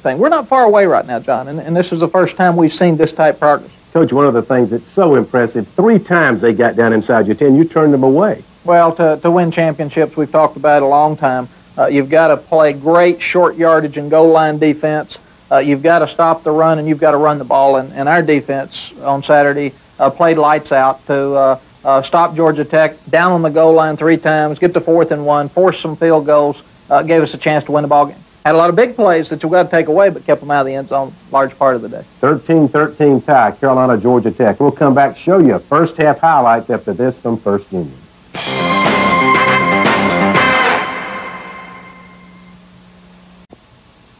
thing. We're not far away right now, John, and, and this is the first time we've seen this type of progress. Coach, one of the things that's so impressive, three times they got down inside your 10, you turned them away. Well, to, to win championships, we've talked about it a long time. Uh, you've got to play great short yardage and goal line defense. Uh, you've got to stop the run and you've got to run the ball. And, and our defense on Saturday uh, played lights out to uh, uh, stop Georgia Tech down on the goal line three times, get to fourth and one, force some field goals, uh, gave us a chance to win the ball game. Had a lot of big plays that you've got to take away, but kept them out of the end zone large part of the day. 13-13 tie, Carolina, Georgia Tech. We'll come back show you first half highlights after this from First Union.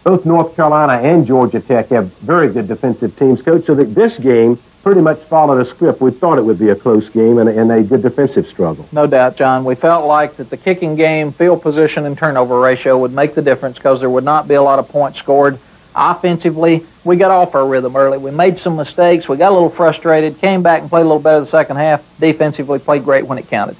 Both North Carolina and Georgia Tech have very good defensive teams, Coach, so that this game pretty much followed a script. We thought it would be a close game and, and a good defensive struggle. No doubt, John. We felt like that the kicking game, field position, and turnover ratio would make the difference because there would not be a lot of points scored. Offensively, we got off our rhythm early. We made some mistakes. We got a little frustrated, came back and played a little better the second half. Defensively, played great when it counted.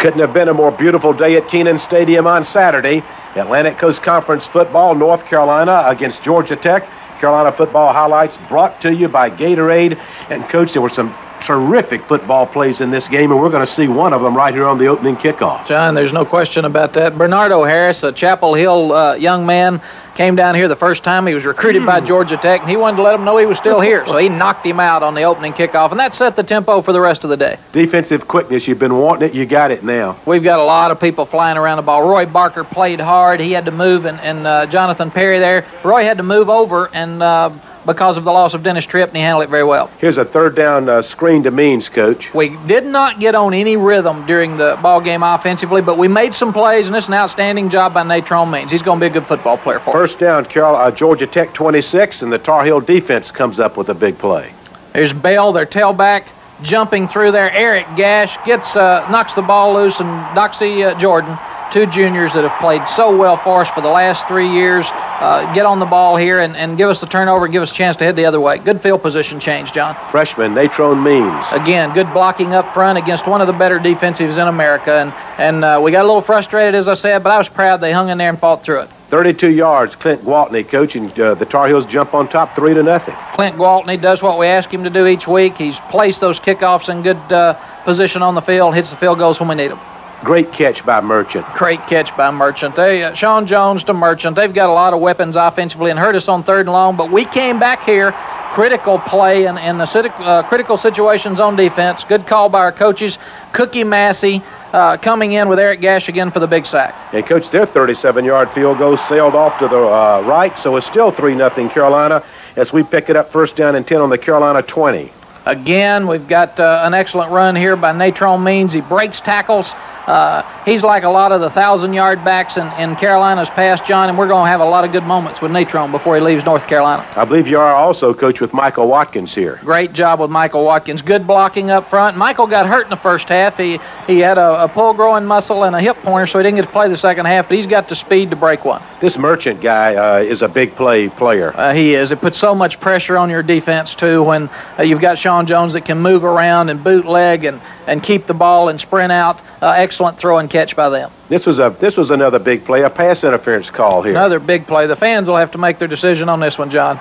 Couldn't have been a more beautiful day at Kenan Stadium on Saturday. Atlantic Coast Conference football, North Carolina against Georgia Tech. Carolina football highlights brought to you by Gatorade. And, Coach, there were some terrific football plays in this game, and we're going to see one of them right here on the opening kickoff. John, there's no question about that. Bernardo Harris, a Chapel Hill uh, young man, came down here the first time. He was recruited by Georgia Tech, and he wanted to let them know he was still here. So he knocked him out on the opening kickoff, and that set the tempo for the rest of the day. Defensive quickness, you've been wanting it, you got it now. We've got a lot of people flying around the ball. Roy Barker played hard. He had to move, and, and uh, Jonathan Perry there. Roy had to move over and. Uh, because of the loss of Dennis Tripp, and he handled it very well. Here's a third down uh, screen to Means, coach. We did not get on any rhythm during the ball game offensively, but we made some plays, and it's an outstanding job by Natrone Means. He's going to be a good football player for First us. down, Carol, uh, Georgia Tech 26, and the Tar Heel defense comes up with a big play. There's Bell, their tailback, jumping through there. Eric Gash gets uh, knocks the ball loose, and Doxy uh, Jordan two juniors that have played so well for us for the last three years. Uh, get on the ball here and, and give us the turnover and give us a chance to head the other way. Good field position change, John. Freshman Natrone Means. Again, good blocking up front against one of the better defensives in America. And, and uh, we got a little frustrated, as I said, but I was proud they hung in there and fought through it. 32 yards, Clint Gwaltney coaching uh, the Tar Heels jump on top three to nothing. Clint Gwaltney does what we ask him to do each week. He's placed those kickoffs in good uh, position on the field, hits the field goals when we need them. Great catch by Merchant. Great catch by Merchant. They, uh, Shawn Jones to Merchant. They've got a lot of weapons offensively and hurt us on third and long, but we came back here. Critical play and, and the uh, critical situations on defense. Good call by our coaches. Cookie Massey uh, coming in with Eric Gash again for the big sack. And, Coach, their 37 yard field goal sailed off to the uh, right, so it's still 3 0 Carolina as we pick it up first down and 10 on the Carolina 20. Again, we've got uh, an excellent run here by Natrone Means. He breaks tackles. Uh, he's like a lot of the thousand yard backs in, in Carolina's past, John, and we're going to have a lot of good moments with Natrone before he leaves North Carolina. I believe you are also, Coach, with Michael Watkins here. Great job with Michael Watkins. Good blocking up front. Michael got hurt in the first half. He he had a, a pull growing muscle and a hip pointer, so he didn't get to play the second half, but he's got the speed to break one. This Merchant guy uh, is a big play player. Uh, he is. It puts so much pressure on your defense, too, when uh, you've got Shawn Jones that can move around and bootleg and, and keep the ball and sprint out. Uh, excellent throw and catch by them. This was a this was another big play, a pass interference call here. Another big play. The fans will have to make their decision on this one, John.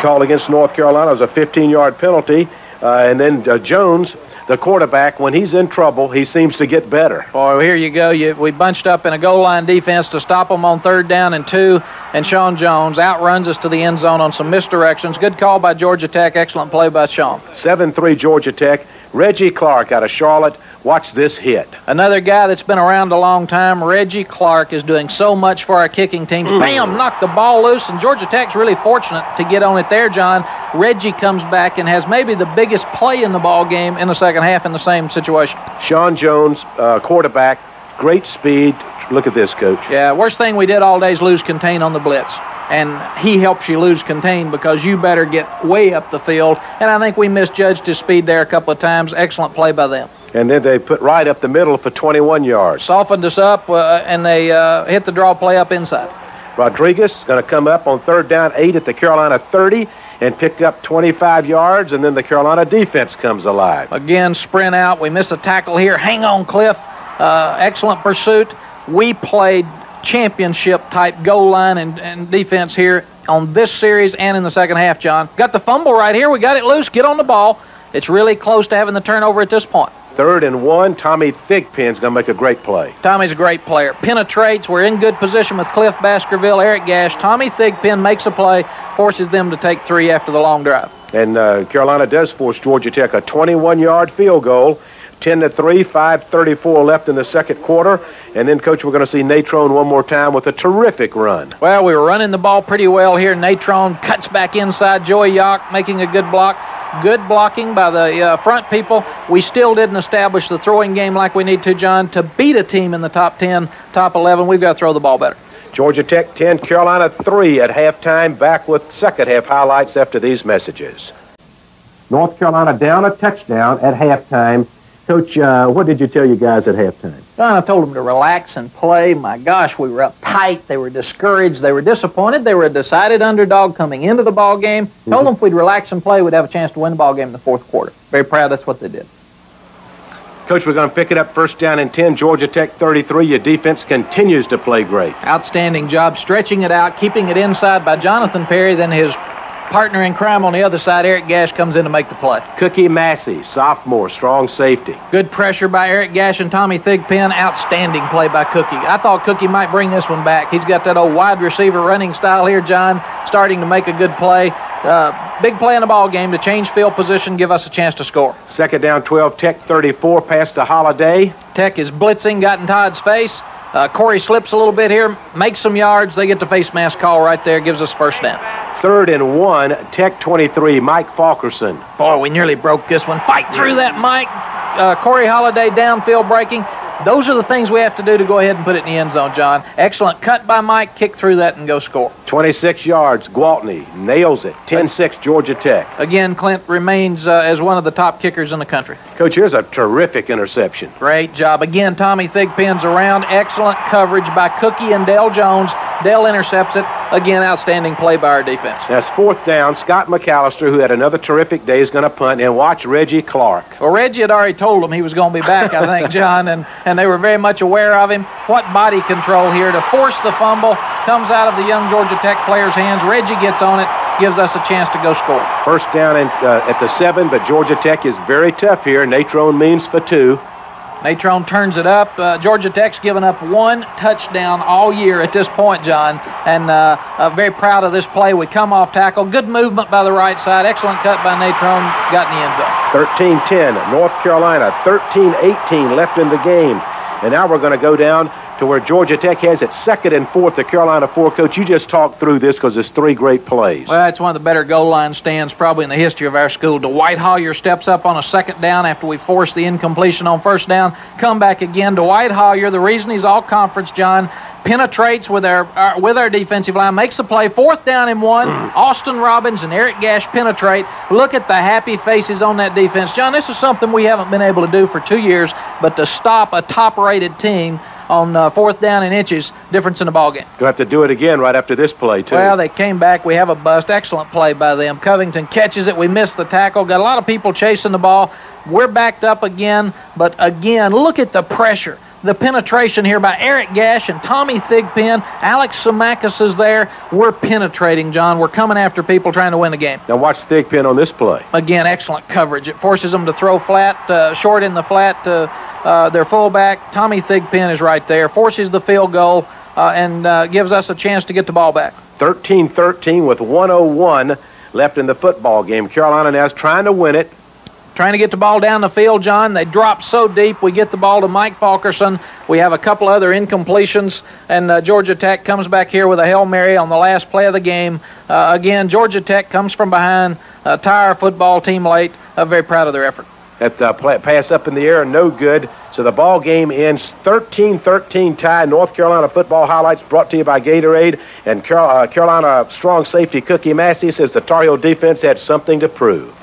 Call against North Carolina was a 15-yard penalty, uh, and then uh, Jones, the quarterback, when he's in trouble, he seems to get better. Boy, here you go. You, we bunched up in a goal line defense to stop them on third down and two, and Shawn Jones outruns us to the end zone on some misdirections. Good call by Georgia Tech. Excellent play by Shawn. 7-3 Georgia Tech. Reggie Clark out of Charlotte. Watch this hit. Another guy that's been around a long time, Reggie Clark, is doing so much for our kicking team. Bam, knocked the ball loose, and Georgia Tech's really fortunate to get on it there, John. Reggie comes back and has maybe the biggest play in the ball game in the second half in the same situation. Shawn Jones, uh, quarterback, great speed. Look at this, coach. Yeah, worst thing we did all day is lose contain on the blitz and he helps you lose contain because you better get way up the field. And I think we misjudged his speed there a couple of times. Excellent play by them. And then they put right up the middle for 21 yards. Softened us up, uh, and they uh, hit the draw play up inside. Rodriguez is going to come up on third down, eight at the Carolina 30, and pick up 25 yards, and then the Carolina defense comes alive. Again, sprint out. We miss a tackle here. Hang on, Cliff. Uh, excellent pursuit. We played championship type goal line and, and defense here on this series and in the second half, John. Got the fumble right here. We got it loose. Get on the ball. It's really close to having the turnover at this point. Third and one. Tommy Thigpen's going to make a great play. Tommy's a great player. Penetrates. We're in good position with Cliff Baskerville, Eric Gash. Tommy Thigpen makes a play, forces them to take three after the long drive. And uh, Carolina does force Georgia Tech a 21-yard field goal. 10 to 3, 5:34 left in the second quarter. And then, Coach, we're going to see Natrone one more time with a terrific run. Well, we were running the ball pretty well here. Natrone cuts back inside. Joey Yock making a good block. Good blocking by the uh, front people. We still didn't establish the throwing game like we need to, John. To beat a team in the top 10, top 11, we've got to throw the ball better. Georgia Tech 10, Carolina 3 at halftime. Back with second half highlights after these messages. North Carolina down a touchdown at halftime. Coach, uh, what did you tell you guys at halftime? John, I told them to relax and play. My gosh, we were uptight. They were discouraged. They were disappointed. They were a decided underdog coming into the ball game. Mm-hmm. Told them if we'd relax and play, we'd have a chance to win the ball game in the fourth quarter. Very proud. That's what they did. Coach, we're going to pick it up first down and 10. Georgia Tech 33. Your defense continues to play great. Outstanding job stretching it out, keeping it inside by Jonathan Perry. Then his partner in crime on the other side, Eric Gash, comes in to make the play. Cookie Massey, sophomore, strong safety. Good pressure by Eric Gash and Tommy Thigpen. Outstanding play by Cookie. I thought Cookie might bring this one back. He's got that old wide receiver running style here, John, starting to make a good play. Uh, big play in the ball game to change field position, give us a chance to score. Second down, 12, Tech 34, pass to Holliday. Tech is blitzing, got in Todd's face. Uh, Corey slips a little bit here, makes some yards. They get the face mask call right there, gives us first down. Third and one, Tech 23, Mike Faulkerson. Boy, we nearly broke this one. Fight through that, Mike. Uh, Corey Holliday downfield breaking. Those are the things we have to do to go ahead and put it in the end zone, John. Excellent cut by Mike. Kick through that and go score. 26 yards. Gwaltney nails it. 10-6 Georgia Tech. Again, Clint remains uh, as one of the top kickers in the country. Coach, here's a terrific interception. Great job. Again, Tommy Thigpen's around. Excellent coverage by Cookie and Dale Jones. Dale intercepts it. Again, outstanding play by our defense. That's fourth down. Scott McAllister, who had another terrific day, is going to punt. And watch Reggie Clark. Well, Reggie had already told him he was going to be back, I think, John, and, and they were very much aware of him. What body control here to force the fumble. Comes out of the young Georgia Tech player's hands. Reggie gets on it, gives us a chance to go score. First down uh, at the seven, but Georgia Tech is very tough here. Natrone Means for two. Natrone turns it up. Uh, Georgia Tech's given up one touchdown all year at this point, John, and uh, uh, very proud of this play. We come off tackle. Good movement by the right side. Excellent cut by Natrone. Got in the end zone. 13-10, North Carolina. 13-18 left in the game. And now we're going to go down to where Georgia Tech has it second and fourth. The Carolina four coach. You just talked through this because it's three great plays. Well, it's one of the better goal line stands probably in the history of our school. Dwight Hollier steps up on a second down after we force the incompletion on first down. Come back again. Dwight Hollier. The reason he's all conference, John, penetrates with our, our, with our defensive line, makes the play, fourth down and one. Mm. Austin Robbins and Eric Gash penetrate. Look at the happy faces on that defense, John. This is something we haven't been able to do for two years, but to stop a top-rated team on uh, fourth down and inches, difference in the ball game. You'll have to do it again right after this play, too. Well, they came back. We have a bust. Excellent play by them. Covington catches it. We missed the tackle. Got a lot of people chasing the ball. We're backed up again, but again, look at the pressure. The penetration here by Eric Gash and Tommy Thigpen. Alex Samakis is there. We're penetrating, John. We're coming after people trying to win the game. Now watch Thigpen on this play. Again, excellent coverage. It forces them to throw flat, uh, short in the flat to uh, their fullback. Tommy Thigpen is right there. Forces the field goal uh, and uh, gives us a chance to get the ball back. 13-13 with 101 left in the football game. Carolina now is trying to win it trying to get the ball down the field, John. They drop so deep. We get the ball to Mike Faulkerson. We have a couple other incompletions, and uh, Georgia Tech comes back here with a Hail Mary on the last play of the game. Uh, again, Georgia Tech comes from behind, uh, tie our football team late. I'm very proud of their effort. That uh, pass up in the air, no good. So the ball game ends 13-13 tie. North Carolina football highlights brought to you by Gatorade. And Carolina strong safety Cookie Massey says the Tar Heel defense had something to prove.